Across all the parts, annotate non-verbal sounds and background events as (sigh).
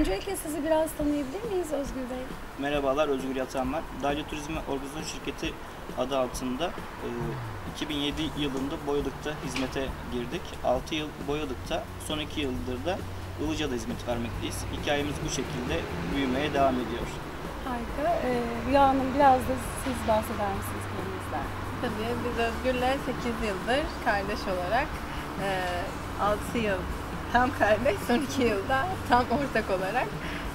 öncelikle sizi biraz tanıyabilir miyiz Özgür Bey? Merhabalar, Özgür Yatan ben. Dalya Turizm ve Organizasyon Şirketi adı altında e, 2007 yılında Boyalık'ta hizmete girdik. 6 yıl Boyalık'ta, son 2 yıldır da Ilıca'da hizmet vermekteyiz. Hikayemiz bu şekilde büyümeye devam ediyor. Harika. Ee, Rüya Hanım biraz da siz bahseder misiniz kendinizden? Tabii biz Özgür'le 8 yıldır kardeş olarak, e, 6 yıl tam kardeş, son 2 yılda tam ortak olarak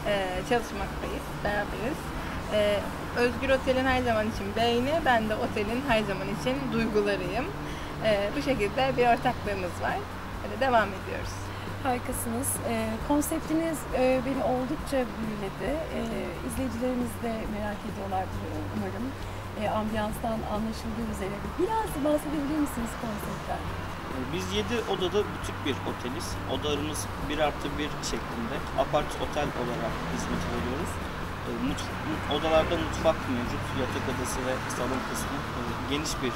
e, çalışmaktayız, beraberiz. E, Özgür Otel'in her zaman için beyni, ben de otelin her zaman için duygularıyım. E, bu şekilde bir ortaklığımız var. Böyle devam ediyoruz. Harikasınız. Ee, konseptiniz e, beni oldukça büyüledi. Ee, izleyicilerimiz de merak ediyorlardır umarım. Ee, ambiyanstan anlaşıldığı üzere. Biraz bahsedebilir misiniz konseptten? E, Biz 7 odada butik bir oteliz. Odalarımız 1 artı 1 şeklinde apart otel olarak hizmet veriyoruz. E, mutf- odalarda mutfak mevcut, yatak odası ve salon kısmı e, geniş bir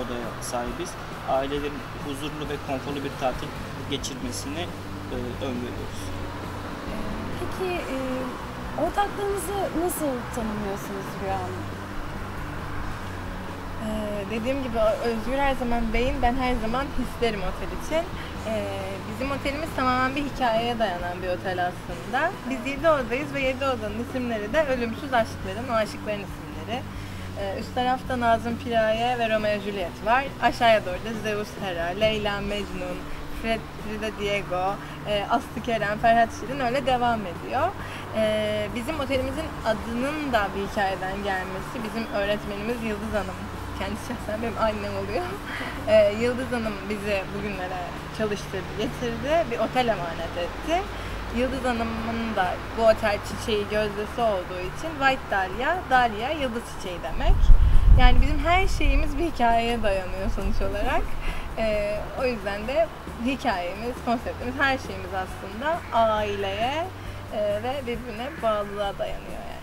odaya sahibiz. Ailelerin huzurlu ve konforlu bir tatil geçirmesini e, öngörüyoruz. Peki e, ortaklığınızı nasıl tanımlıyorsunuz Rüya Hanım? Ee, dediğim gibi Özgür her zaman beyin, ben her zaman hislerim otel için. Ee, bizim otelimiz tamamen bir hikayeye dayanan bir otel aslında. Biz 7 odayız ve 7 odanın isimleri de ölümsüz aşkların, o aşıkların isimleri. Ee, üst tarafta Nazım Piraye ve Romeo Juliet var. Aşağıya doğru da Zeus Hera, Leyla Mecnun, Fred, Frida Diego, e, Aslı Kerem, Ferhat Şirin öyle devam ediyor. Ee, bizim otelimizin adının da bir hikayeden gelmesi bizim öğretmenimiz Yıldız Hanım. Kendisi şahsen benim annem oluyor. (laughs) Ee, Yıldız Hanım bizi bugünlere çalıştırdı, getirdi, bir otel emanet etti. Yıldız Hanım'ın da bu otel çiçeği gözdesi olduğu için White Dahlia, Dahlia yıldız çiçeği demek. Yani bizim her şeyimiz bir hikayeye dayanıyor sonuç olarak. (laughs) Ee, o yüzden de hikayemiz, konseptimiz, her şeyimiz aslında aileye e, ve birbirine bağlılığa dayanıyor yani.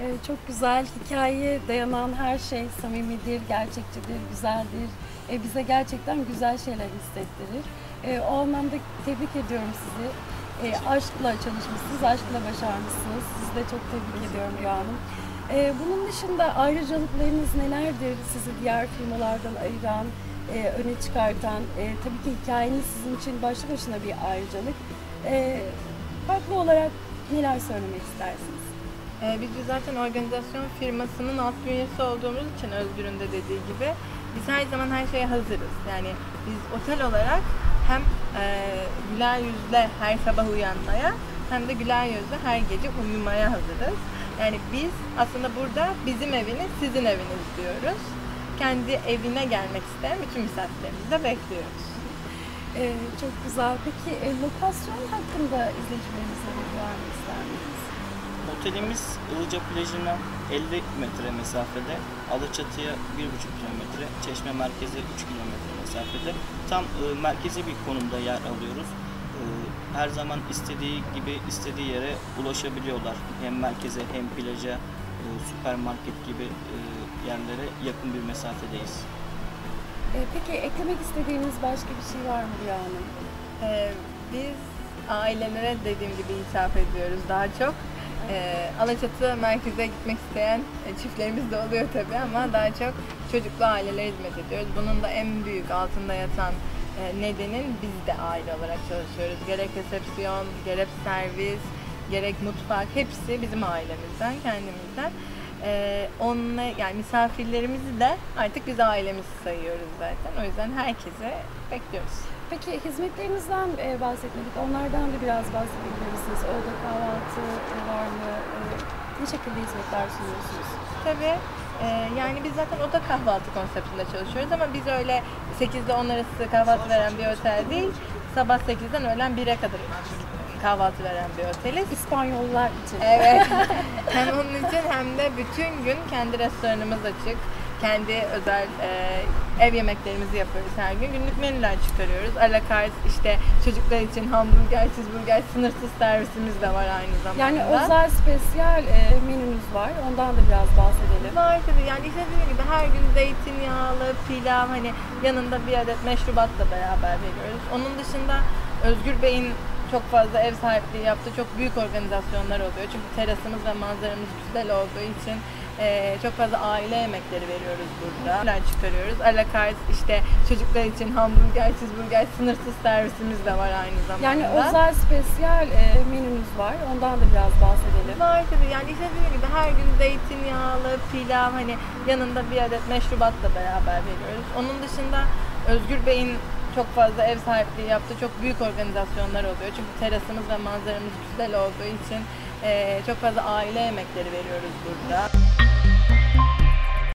Ee, çok güzel, hikayeye dayanan her şey samimidir, gerçekçidir, güzeldir. Ee, bize gerçekten güzel şeyler hissettirir. Ee, o anlamda tebrik ediyorum sizi. Ee, aşkla çalışmışsınız, aşkla başarmışsınız. Sizi de çok tebrik ediyorum Rüya Hanım. Ee, bunun dışında ayrıcalıklarınız nelerdir? Sizi diğer firmalardan ayıran, e, öne çıkartan, e, tabii ki hikayeniz sizin için başlı başına bir ayrıcalık. Ee, farklı olarak neler söylemek istersiniz? Ee, biz zaten organizasyon firmasının alt bünyesi olduğumuz için Özgür'ün de dediği gibi biz her zaman her şeye hazırız. Yani biz otel olarak hem e, güler yüzle her sabah uyanmaya hem de güler yüzle her gece uyumaya hazırız. Yani biz aslında burada bizim eviniz sizin eviniz diyoruz. Kendi evine gelmek isteyen bütün misafirlerimizi de bekliyoruz. Ee, çok güzel. Peki e, lokasyon hakkında izleyicilerimize bilgi vermek ister misiniz? Otelimiz Ilıca plajına 50 metre mesafede, Alaçatı'ya 1,5 kilometre, Çeşme merkeze 3 kilometre mesafede. Tam e, merkezi bir konumda yer alıyoruz. E, her zaman istediği gibi istediği yere ulaşabiliyorlar. Hem merkeze hem plaja, e, süpermarket gibi e, yerlere yakın bir mesafedeyiz. Ee, peki eklemek istediğiniz başka bir şey var mı Rüya Hanım? Ee, biz ailelere dediğim gibi hitap ediyoruz daha çok. Ee, Alaçatı merkeze gitmek isteyen e, çiftlerimiz de oluyor tabii ama daha çok çocuklu ailelere hizmet ediyoruz. Bunun da en büyük altında yatan e, nedenin biz de aile olarak çalışıyoruz. Gerek resepsiyon, gerek servis, gerek mutfak hepsi bizim ailemizden, kendimizden. Ee, onunla yani misafirlerimizi de artık biz ailemiz sayıyoruz zaten. O yüzden herkese bekliyoruz. Peki hizmetlerinizden e, bahsetmedik. Onlardan da biraz bahsedebilir misiniz? Orada kahvaltı var mı? E, ne şekilde hizmetler sunuyorsunuz? Tabii. e, yani biz zaten oda kahvaltı konseptinde çalışıyoruz ama biz öyle 8 ile 10 arası kahvaltı veren bir otel değil. Sabah 8'den öğlen 1'e kadar kahvaltı veren bir oteliz. İspanyollar için. Evet. (laughs) hem onun için hem de bütün gün kendi restoranımız açık. Kendi özel e, ev yemeklerimizi yapıyoruz her gün. Günlük menüler çıkarıyoruz. Alakart işte çocuklar için hamburger, cheeseburger, sınırsız servisimiz de var aynı zamanda. Yani özel spesiyel e, menünüz var. Ondan da biraz bahsedelim. Var tabii yani işte dediğim gibi her gün zeytinyağlı, pilav hani yanında bir adet meşrubatla beraber veriyoruz. Onun dışında Özgür Bey'in çok fazla ev sahipliği yaptığı çok büyük organizasyonlar oluyor. Çünkü terasımız ve manzaramız güzel olduğu için e, çok fazla aile yemekleri veriyoruz burada. Neler çıkarıyoruz. Alakart işte çocuklar için hamburger, cheeseburger, sınırsız servisimiz de var aynı zamanda. Yani özel spesiyel e, menümüz var. Ondan da biraz bahsedelim. Var tabii yani işte dediğim gibi her gün zeytinyağlı, pilav hani yanında bir adet meşrubatla beraber veriyoruz. Onun dışında Özgür Bey'in çok fazla ev sahipliği yaptığı çok büyük organizasyonlar oluyor. Çünkü terasımız ve manzaramız güzel olduğu için e, çok fazla aile yemekleri veriyoruz burada.